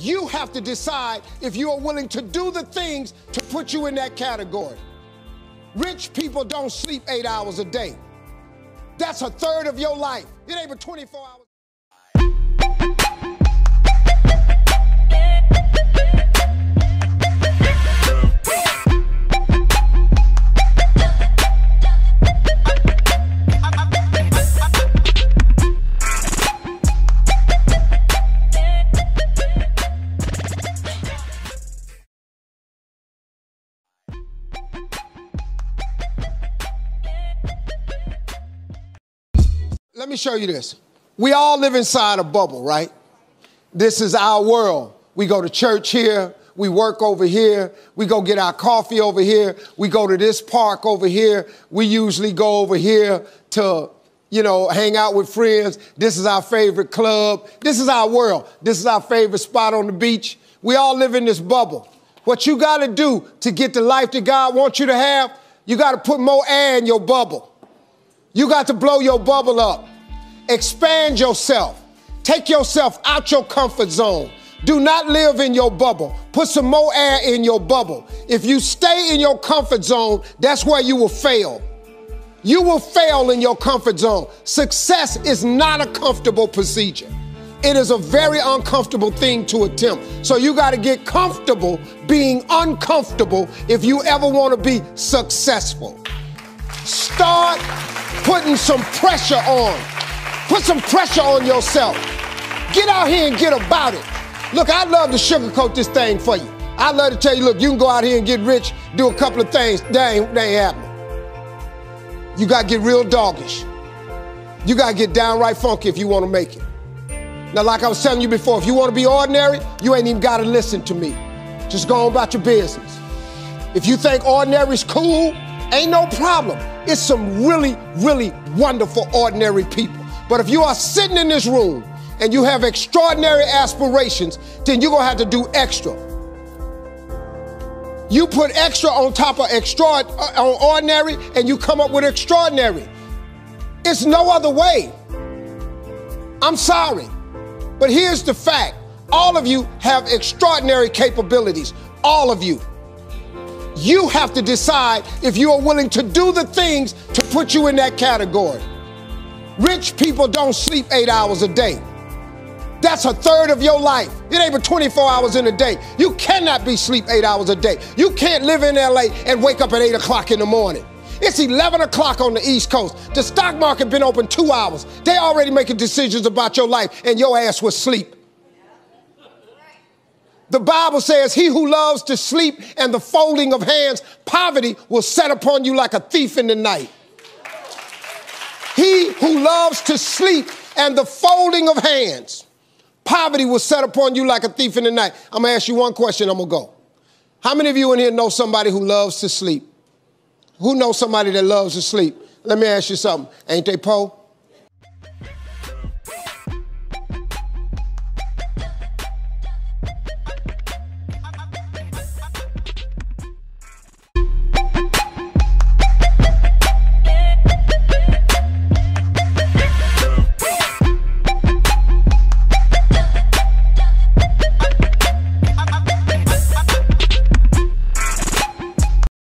You have to decide if you are willing to do the things to put you in that category. Rich people don't sleep eight hours a day. That's a third of your life. It ain't but 24 hours. Me show you this. We all live inside a bubble, right? This is our world. We go to church here. We work over here. We go get our coffee over here. We go to this park over here. We usually go over here to, you know, hang out with friends. This is our favorite club. This is our world. This is our favorite spot on the beach. We all live in this bubble. What you got to do to get the life that God wants you to have, you got to put more air in your bubble. You got to blow your bubble up. Expand yourself. Take yourself out your comfort zone. Do not live in your bubble. Put some more air in your bubble. If you stay in your comfort zone, that's where you will fail. You will fail in your comfort zone. Success is not a comfortable procedure. It is a very uncomfortable thing to attempt. So you got to get comfortable being uncomfortable if you ever want to be successful. Start putting some pressure on. Put some pressure on yourself. Get out here and get about it. Look, I'd love to sugarcoat this thing for you. I'd love to tell you, look, you can go out here and get rich, do a couple of things. That ain't, that ain't happening. You got to get real doggish. You got to get downright funky if you want to make it. Now, like I was telling you before, if you want to be ordinary, you ain't even got to listen to me. Just go on about your business. If you think ordinary's cool, ain't no problem. It's some really, really wonderful, ordinary people. But if you are sitting in this room and you have extraordinary aspirations, then you're going to have to do extra. You put extra on top of extra uh, on ordinary and you come up with extraordinary. It's no other way. I'm sorry. But here's the fact. All of you have extraordinary capabilities. All of you. You have to decide if you are willing to do the things to put you in that category. Rich people don't sleep eight hours a day. That's a third of your life. It ain't but 24 hours in a day. You cannot be sleep eight hours a day. You can't live in LA and wake up at eight o'clock in the morning. It's 11 o'clock on the East Coast. The stock market been open two hours. They already making decisions about your life and your ass was sleep. The Bible says, He who loves to sleep and the folding of hands, poverty will set upon you like a thief in the night. He who loves to sleep and the folding of hands, poverty will set upon you like a thief in the night. I'm gonna ask you one question, I'm gonna go. How many of you in here know somebody who loves to sleep? Who knows somebody that loves to sleep? Let me ask you something. Ain't they poor?